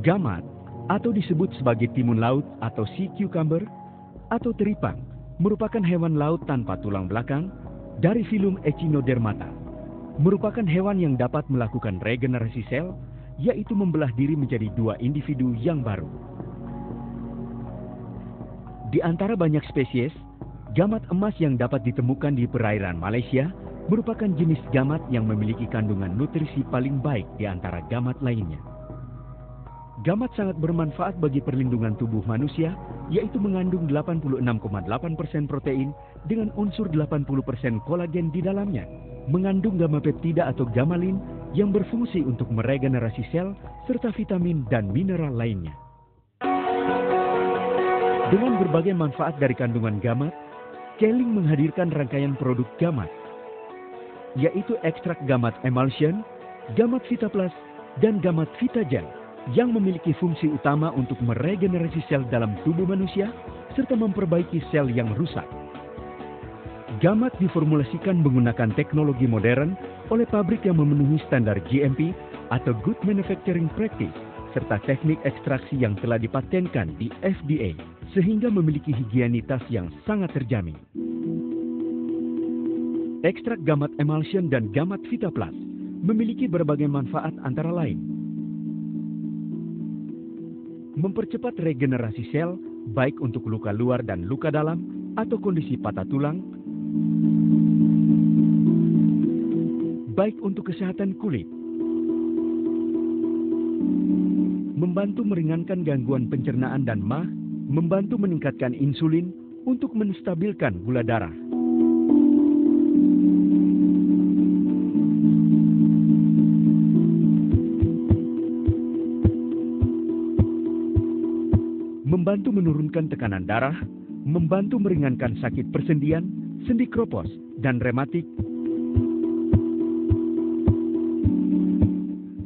Gamat atau disebut sebagai timun laut atau sea cucumber atau teripang merupakan hewan laut tanpa tulang belakang dari filum Echinodermata. Merupakan hewan yang dapat melakukan regenerasi sel, yaitu membelah diri menjadi dua individu yang baru. Di antara banyak spesies, gamat emas yang dapat ditemukan di perairan Malaysia merupakan jenis gamat yang memiliki kandungan nutrisi paling baik di antara gamat lainnya. Gamat sangat bermanfaat bagi perlindungan tubuh manusia, yaitu mengandung 86,8% protein dengan unsur 80% kolagen di dalamnya. Mengandung gamma peptida atau gamalin yang berfungsi untuk meregenerasi sel serta vitamin dan mineral lainnya. Dengan berbagai manfaat dari kandungan gamat, Keling menghadirkan rangkaian produk gamat, yaitu ekstrak gamat emulsion, gamat Vita Plus, dan gamat Vita Gel yang memiliki fungsi utama untuk meregenerasi sel dalam tubuh manusia serta memperbaiki sel yang rusak. Gamat diformulasikan menggunakan teknologi modern oleh pabrik yang memenuhi standar GMP atau Good Manufacturing Practice serta teknik ekstraksi yang telah dipatenkan di FDA sehingga memiliki higienitas yang sangat terjamin. Ekstrak gamat emulsion dan gamat Vita Plus memiliki berbagai manfaat antara lain mempercepat regenerasi sel baik untuk luka luar dan luka dalam atau kondisi patah tulang, baik untuk kesehatan kulit, membantu meringankan gangguan pencernaan dan mah, membantu meningkatkan insulin untuk menstabilkan gula darah. Membantu menurunkan tekanan darah, membantu meringankan sakit persendian, sendi kropos, dan rematik,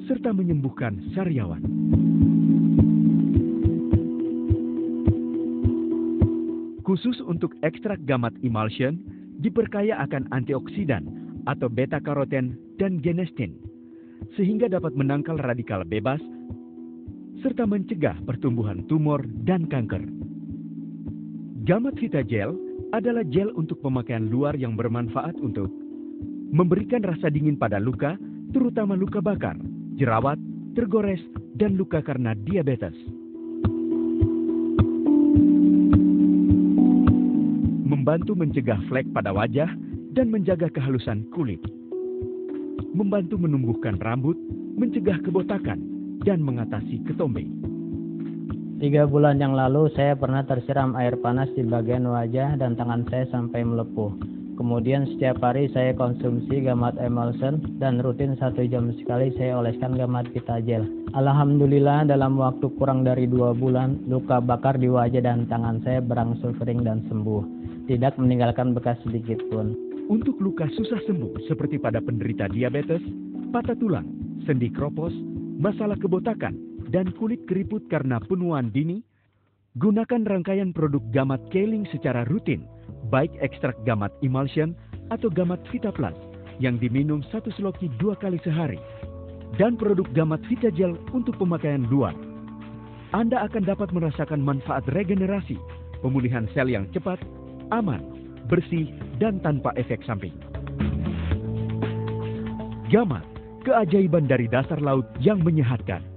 serta menyembuhkan sariawan. Khusus untuk ekstrak gamat emulsion, diperkaya akan antioksidan atau beta-karoten dan genestin, sehingga dapat menangkal radikal bebas serta mencegah pertumbuhan tumor dan kanker. Gamat Vita Gel adalah gel untuk pemakaian luar yang bermanfaat untuk memberikan rasa dingin pada luka, terutama luka bakar, jerawat, tergores, dan luka karena diabetes. Membantu mencegah flek pada wajah dan menjaga kehalusan kulit. Membantu menumbuhkan rambut, mencegah kebotakan, dan mengatasi ketombe. Tiga bulan yang lalu saya pernah tersiram air panas di bagian wajah dan tangan saya sampai melepuh. Kemudian setiap hari saya konsumsi gamat emulsion dan rutin satu jam sekali saya oleskan gamat Gel. Alhamdulillah dalam waktu kurang dari dua bulan luka bakar di wajah dan tangan saya berangsur kering dan sembuh. Tidak meninggalkan bekas sedikit pun. Untuk luka susah sembuh seperti pada penderita diabetes, patah tulang, sendi kropos, masalah kebotakan, dan kulit keriput karena penuaan dini, gunakan rangkaian produk gamat Keling secara rutin, baik ekstrak gamat emulsion atau gamat Vita Plus yang diminum satu seloki dua kali sehari, dan produk gamat Vita Gel untuk pemakaian luar. Anda akan dapat merasakan manfaat regenerasi, pemulihan sel yang cepat, aman, bersih, dan tanpa efek samping. Gamat keajaiban dari dasar laut yang menyehatkan.